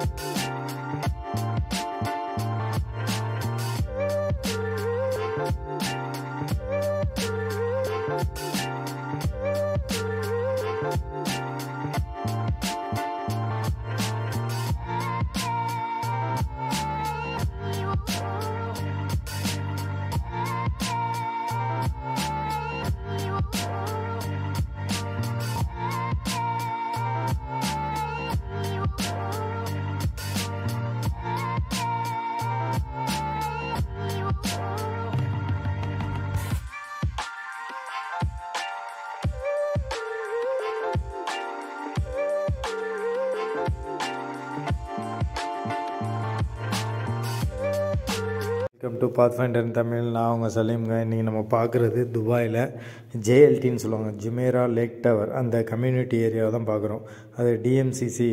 you welcome to path finder Tamil நான் உங்கள் சலீம்ங்க. இன்றைக்கி நம்ம பார்க்குறது துபாயில் ஜேஎல்டின்னு சொல்லுவாங்க. ஜுமேரா லேக் டவர் அந்த கம்யூனிட்டி ஏரியாவை தான் பார்க்குறோம். அது டிஎம்சிசி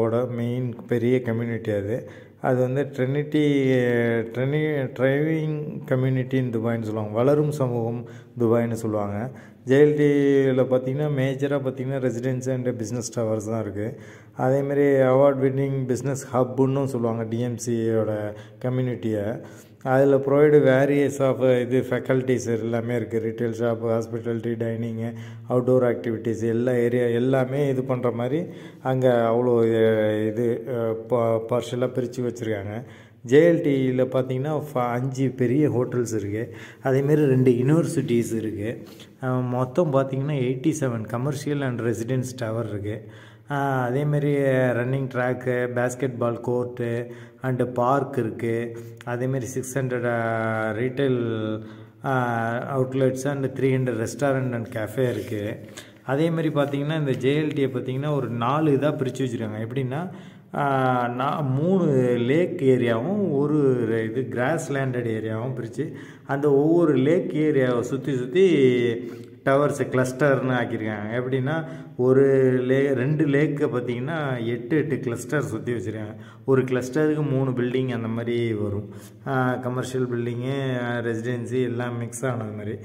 ஓட மெயின் பெரிய கம்யூனிட்டி அது. அது வந்து ட்ரினிட்டி ட்ரெனி ட்ரைவிங் கம்யூனிட்டி இன் துபாய்னு சொல்லுவாங்க. வளரும் சமூகம் துபாய்னு சொல்லுவாங்க. ஜெயல்டியில் பார்த்திங்கன்னா மேஜராக பார்த்திங்கன்னா ரெசிடென்சி அண்ட் பிஸ்னஸ் டவர்ஸ் தான் இருக்குது அதேமாரி அவார்ட் வின்னிங் பிஸ்னஸ் ஹப்புன்னு சொல்லுவாங்க டிஎம்சியோட கம்யூனிட்டியை அதில் ப்ரொவைடு வேரியஸ் ஆஃப் இது ஃபெக்கல்டிஸ் எல்லாமே இருக்குது retail shop hospitality dining outdoor activities எல்லா ஏரியா எல்லாமே இது பண்ணுற மாதிரி அங்கே அவ்வளோ இது பார்ஷலாக பிரித்து வச்சுருக்காங்க. ஜேஎல்டியில் பார்த்தீங்கன்னா அஞ்சு பெரிய ஹோட்டல்ஸ் இருக்குது அதேமாரி ரெண்டு யூனிவர்சிட்டிஸ் இருக்குது மொத்தம் பார்த்திங்கன்னா eighty seven commercial and residence tower இருக்குது அதேமாரி running track basketball court and park இருக்குது அதேமாரி six hundred retail outlets and three hundred restaurant and cafe இருக்குது அதேமாரி பார்த்திங்கன்னா இந்த ஜேஎல்டியை பார்த்திங்கன்னா ஒரு நாலு இதாக பிரித்து வச்சுருக்காங்க. எப்படின்னா நான் மூணு லேக் ஏரியாவும் ஒரு இது கிராஸ் லேண்டட் ஏரியாவும் பிரித்து அந்த ஒவ்வொரு லேக் ஏரியாவை சுற்றி சுற்றி டவர்ஸு கிளஸ்டர்னு ஆக்கியிருக்காங்க. எப்படின்னா ஒரு லே ரெண்டு லேக்கை பார்த்திங்கன்னா எட்டு எட்டு கிளஸ்டர் சுற்றி வச்சுருக்காங்க. ஒரு கிளஸ்டருக்கு மூணு பில்டிங் அந்த மாதிரி வரும். கமர்ஷியல் பில்டிங்கு ரெசிடென்சி எல்லாம் மிக்ஸ் ஆனது மாதிரி.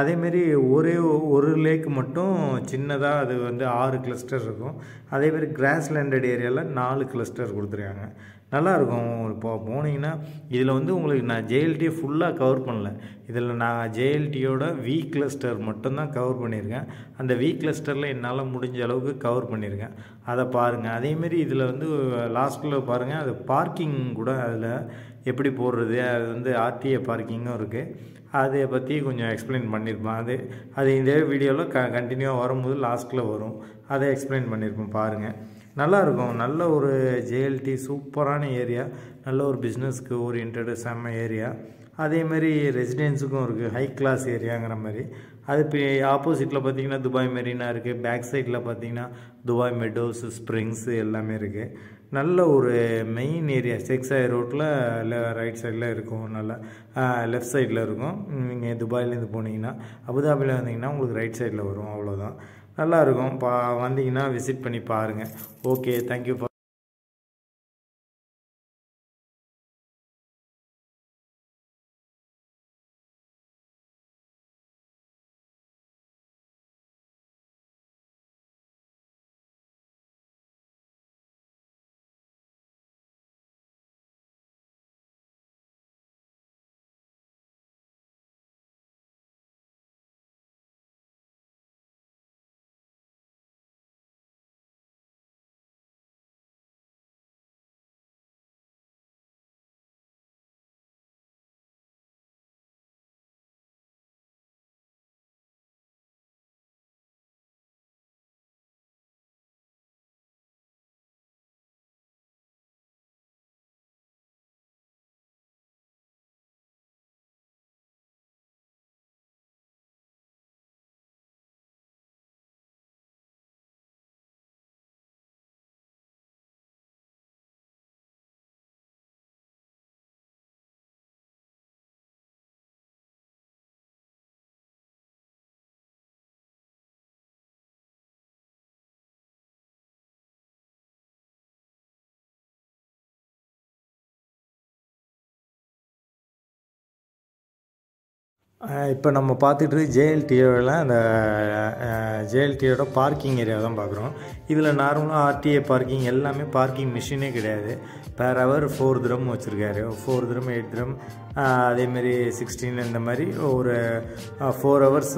அதேமாரி ஒரே ஒரு லேக் மட்டும் சின்னதாக அது வந்து ஆறு கிளஸ்டர் இருக்கும். அதேமாரி கிராஸ் லேண்டட் ஏரியாவில் நாலு கிளஸ்டர் கொடுத்துருக்காங்க. நல்லாயிருக்கும். இப்போ போனீங்கன்னா இதில் வந்து உங்களுக்கு நான் ஜேஎல்டியை ஃபுல்லாக கவர் பண்ணல. இதில் நான் ஜேஎல்டியோட வி கிளஸ்டர் மட்டும்தான் கவர் பண்ணியிருக்கேன். அந்த வி கிளஸ்டரில் என்னால் முடிஞ்ச அளவுக்கு கவர் பண்ணியிருக்கேன். அதை பாருங்கள் அதேமாரி இதில் வந்து லாஸ்ட்டில் பாருங்கள் அது பார்க்கிங் கூட அதில் எப்படி போடுறது? அது வந்து ஆர்டிஏ பார்க்கிங்கும் இருக்குது அதை பற்றி கொஞ்சம் எக்ஸ்பிளைன் பண்ணியிருப்பேன். அது அது இதே வீடியோவில் க கண்டினியூவாக வரும்போது லாஸ்ட்டில் வரும். அதை எக்ஸ்பிளைன் பண்ணியிருப்பேன். பாருங்கள் நல்லாயிருக்கும். நல்ல ஒரு ஜேஎல்டி சூப்பரான ஏரியா. நல்ல ஒரு பிஸ்னஸ்க்கு ஓரியன்டு செம்ம ஏரியா. அதேமாரி ரெசிடென்ஸுக்கும் இருக்குது ஹை கிளாஸ் ஏரியாங்கிற மாதிரி அது இப்போ ஆப்போசிட்டில் பார்த்தீங்கன்னா துபாய் மெரினா இருக்குது பேக் சைடில் பார்த்தீங்கன்னா துபாய் மெடோஸ் ஸ்ப்ரிங்ஸ் எல்லாமே இருக்குது நல்ல ஒரு மெயின் ஏரியா செக்ஸாய் ரோட்டில் ரைட் சைடில் இருக்கும். நல்லா லெஃப்ட் சைடில் இருக்கும். நீங்கள் துபாயிலேருந்து போனீங்கன்னா அபுதாபியில் வந்தீங்கன்னா உங்களுக்கு ரைட் சைடில் வரும். அவ்வளோதான் நல்லாயிருக்கும். பா வந்தீங்கன்னா விசிட் பண்ணி பாருங்கள் ஓகே தேங்க்யூ ஃபார் இப்போ நம்ம பார்த்துட்டு ஜேஎல்டியோவில் அந்த ஜேஎல்டியோட பார்க்கிங் ஏரியா தான் பார்க்குறோம். இதில் நார்மலாக ஆர்டிஏ பார்க்கிங் எல்லாமே பார்க்கிங் மிஷினே கிடையாது. பேர் ஹவர் ஃபோர் திரம் வச்சுருக்காரு. ஃபோர் திரம் எயிட் திரம் அதேமாரி சிக்ஸ்டீன் இந்த மாதிரி ஒரு ஃபோர் ஹவர்ஸ்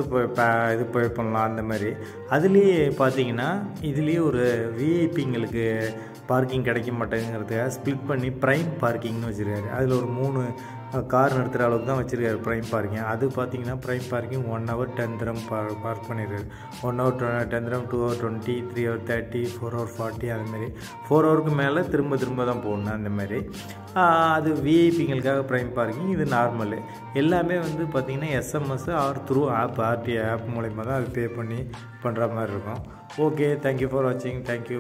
இது பே பண்ணலாம் அந்த மாதிரி. அதுலேயே பார்த்தீங்கன்னா இதுலேயே ஒரு விஐபிங்களுக்கு பார்க்கிங் கிடைக்க மாட்டேங்கிறதுக்காக ஸ்ப்ளிட் பண்ணி ப்ரைம் பார்க்கிங்னு வச்சுருக்காரு. அதில் ஒரு மூணு கார் நிறுத்துகிற அளவுக்கு தான் வச்சுருக்காரு ப்ரைம் பார்க்கிங் அது பார்த்தீங்கன்னா prime parking one hour ten தரம் பார்க் பண்ணிடுறாரு ஒன் ஹவர் டென் தரம் two hour twenty three hour thirty four hour forty அதுமாரி ஃபோர் ஹவருக்கு மேலே திரும்ப திரும்ப தான் போகணும் அந்தமாரி அது விஐபிங்களுக்காக ப்ரைம் பார்க்கிங் இது நார்மலு எல்லாமே வந்து பார்த்திங்கன்னா SMS or through app RTI app மூலயமா தான் அது பே பண்ணி பண்ணுற மாதிரி இருக்கும். ஓகே தேங்க்யூ ஃபார் வாட்சிங் தேங்க்யூ